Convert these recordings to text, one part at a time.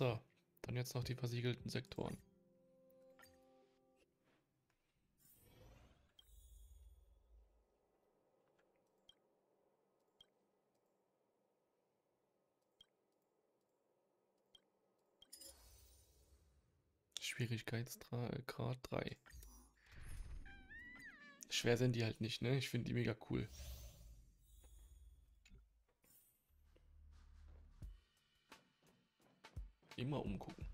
So, dann jetzt noch die versiegelten Sektoren. Schwierigkeitsgrad 3. Schwer sind die halt nicht, ne? Ich finde die mega cool. Immer umgucken.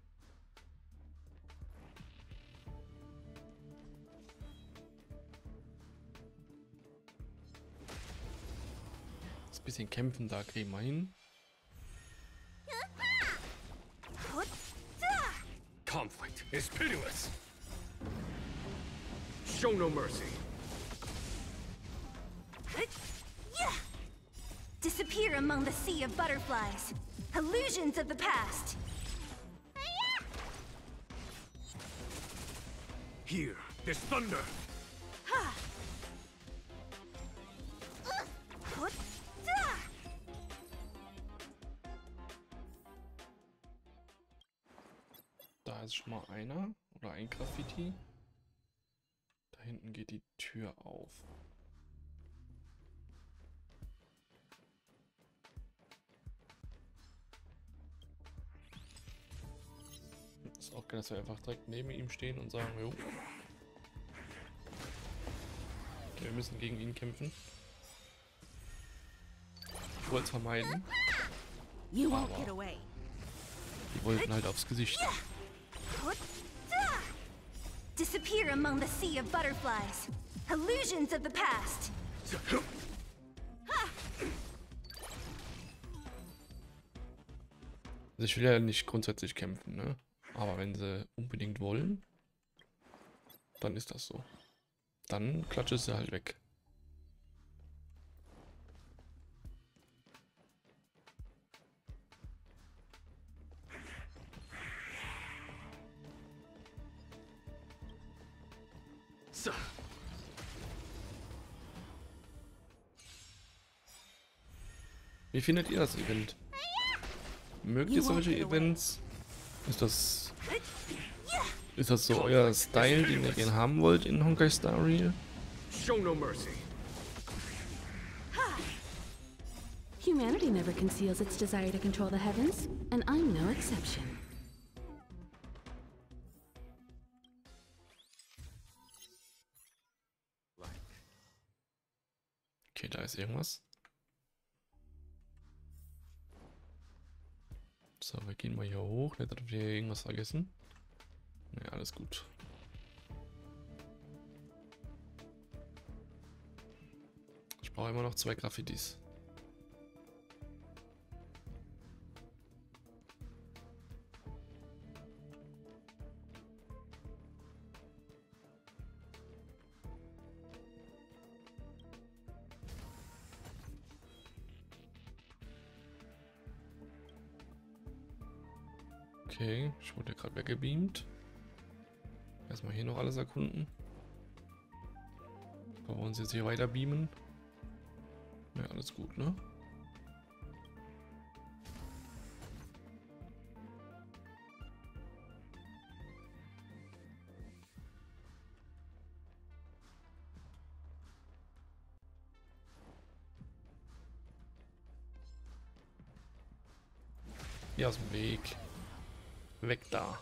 Das bisschen kämpfen da kriegen wir hin. Conflict is pitiless. Show no mercy. Disappear among the sea of butterflies. Illusions of the past. Here, this thunder. Da ist schon mal einer oder ein Graffiti. Da hinten geht die Tür auf. Auch geil, dass wir einfach direkt neben ihm stehen und sagen, jo. Wir müssen gegen ihn kämpfen. Ich wollte es vermeiden. Away. Die wollten halt aufs Gesicht. Disappear among the sea of butterflies. Illusions of the past. Also ich will ja nicht grundsätzlich kämpfen, ne? Aber wenn sie unbedingt wollen, dann ist das so. Dann klatsche sie halt weg. So, Wie findet ihr das Event? Mögt ihr solche Events? Ist das ist das so euer Style, den ihr gerne haben wollt in Honkai Star Rail? show no mercy. Humanity never conceals its desire to control the heavens, and I'm no exception. Okay, da ist irgendwas. So, wir gehen mal hier hoch. Nicht, dass wir hier irgendwas vergessen. Ne, alles gut. Ich brauche immer noch zwei Graffitis. Okay, ich wurde gerade weggebeamt. Erstmal hier noch alles erkunden. Bevor wir uns jetzt hier weiter beamen. Ja, alles gut, ne? Hier aus dem Weg. Weg da.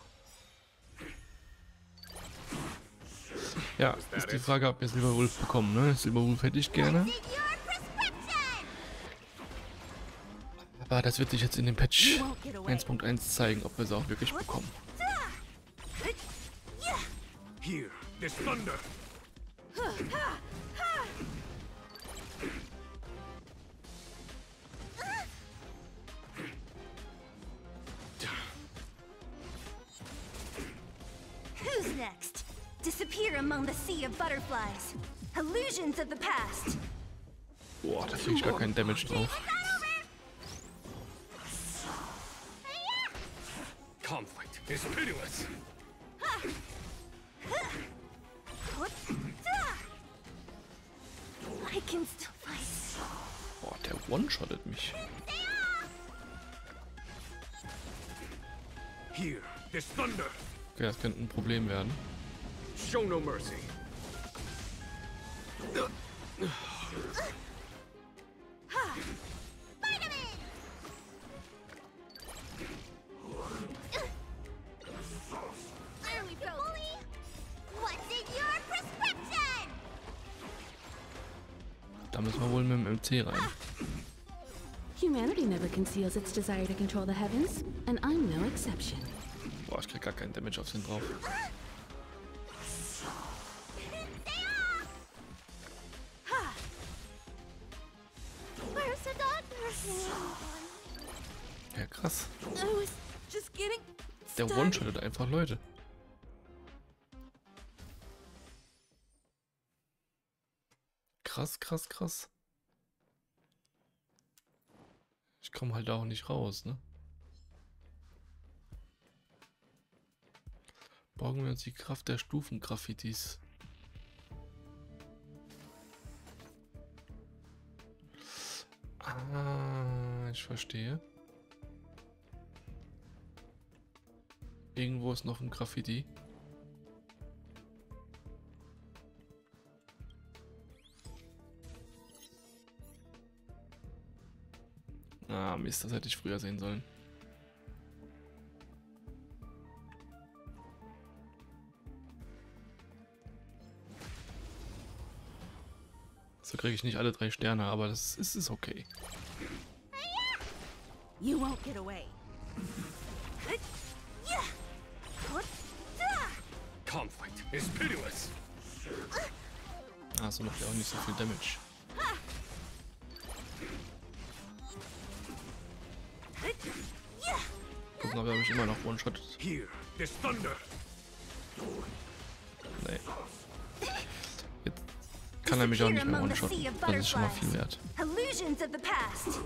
Ja, ist die Frage, ob wir Silberwolf bekommen, ne? Silberwolf hätte ich gerne. Aber das wird sich jetzt in dem Patch 1.1 zeigen, ob wir sie auch wirklich bekommen. Here, this thunder. Among the sea of butterflies. Illusions of the past. Boah, da krieg ich gar keinen Damage drauf. Conflict is pitiless. I can still fight. Boah, der one-shottet mich. Here, there's thunder. Okay, das könnte ein Problem werden. Show no mercy. Barely bully! What's in your prescription? Da müssen wir wohl mit dem MC rein. Humanity never conceals its desire to control the heavens, and I'm no exception. Boah, ich krieg gar keinen Damage auf den drauf. Ja, krass. Der one-shottet einfach Leute. Krass, krass, krass. Ich komme halt auch nicht raus, ne? Brauchen wir uns die Kraft der Stufengraffitis. Ah, ich verstehe. Irgendwo ist noch ein Graffiti. Ah, Mist, das hätte ich früher sehen sollen. So kriege ich nicht alle drei Sterne, aber das ist, ist okay. You won't get away. Conflict is pitiless. Ah, so macht ja auch nicht so viel Damage. Gucken, ob er mich immer noch one-shottet. Here, there's thunder. Nee. Jetzt kann er mich auch nicht mehr one-shotten. Das ist schon mal viel wert. Illusions of the past.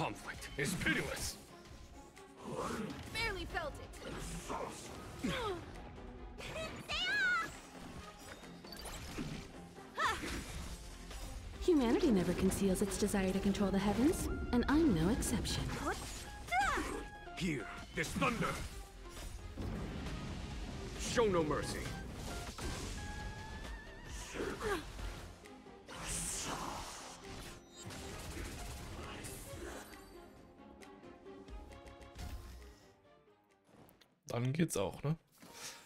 Conflict is pitiless. Barely felt it. Humanity never conceals its desire to control the heavens, and I'm no exception. Here, there's thunder. Show no mercy. Dann geht's auch, ne?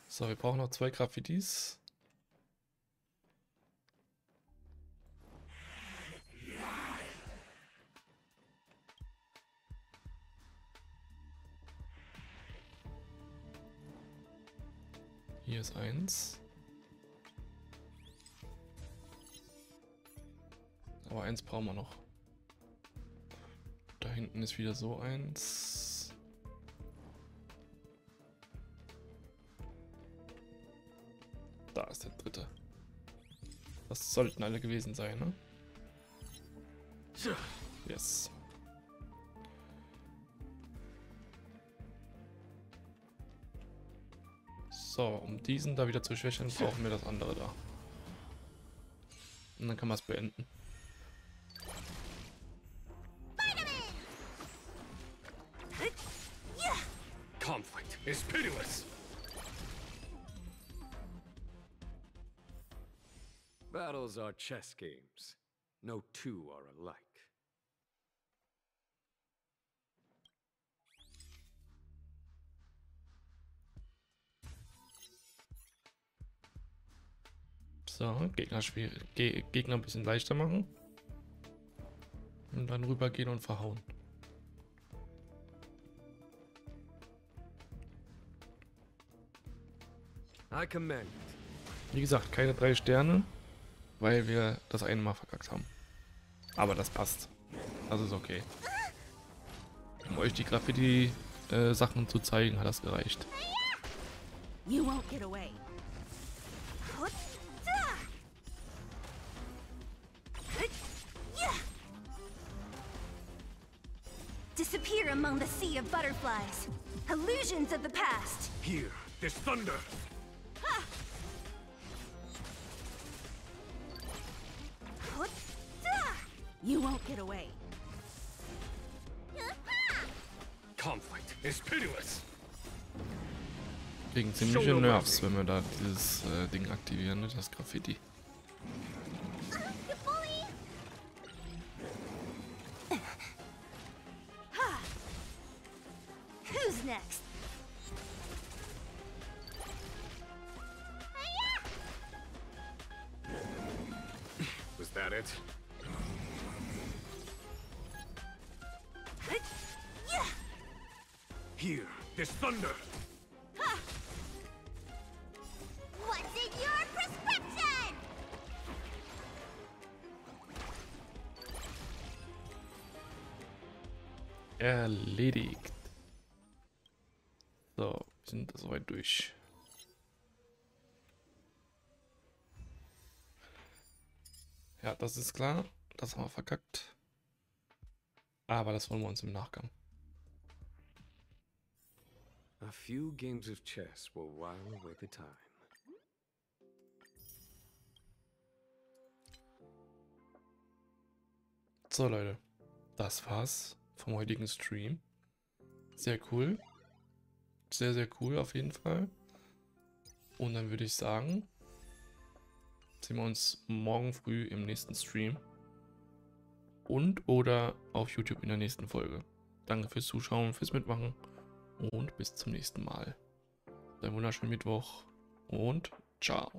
So, wir brauchen noch zwei Graffitis. Hier ist eins. Aber eins brauchen wir noch. Da hinten ist wieder so eins. Da ist der dritte. Das sollten alle gewesen sein, ne? Yes. So, um diesen da wieder zu schwächen, brauchen wir das andere da. Und dann kann man es beenden. Conflict is pitiless. Battles are chess games. No two are alike. So, Gegner, Ge Gegner ein bisschen leichter machen. Und dann rübergehen und verhauen. Wie gesagt, keine drei Sterne, weil wir das eine Mal verkackt haben. Aber das passt. Das ist okay. Um euch die Graffiti-Sachen zu zeigen, hat das gereicht. You won't get away. Disappear among the sea of butterflies. Illusions of the past. Here, there's thunder. You won't get away. Conflict is pitiless. Kriegen ziemliche Nerves, wenn wir da dieses äh, Ding aktivieren, ne? das Graffiti. Ah, Who's next? Was that it? This thunder. What's in your prescription? Erledigt. So, wir sind soweit durch. Ja, das ist klar. Das haben wir verkackt. Aber das wollen wir uns im Nachgang. A few games of chess will while away the time. So, Leute. Das war's vom heutigen Stream. Sehr cool. Sehr, sehr cool auf jeden Fall. Und dann würde ich sagen, sehen wir uns morgen früh im nächsten Stream. Und oder auf YouTube in der nächsten Folge. Danke fürs Zuschauen, fürs Mitmachen und bis zum nächsten Mal. Einen wunderschönen Mittwoch und ciao.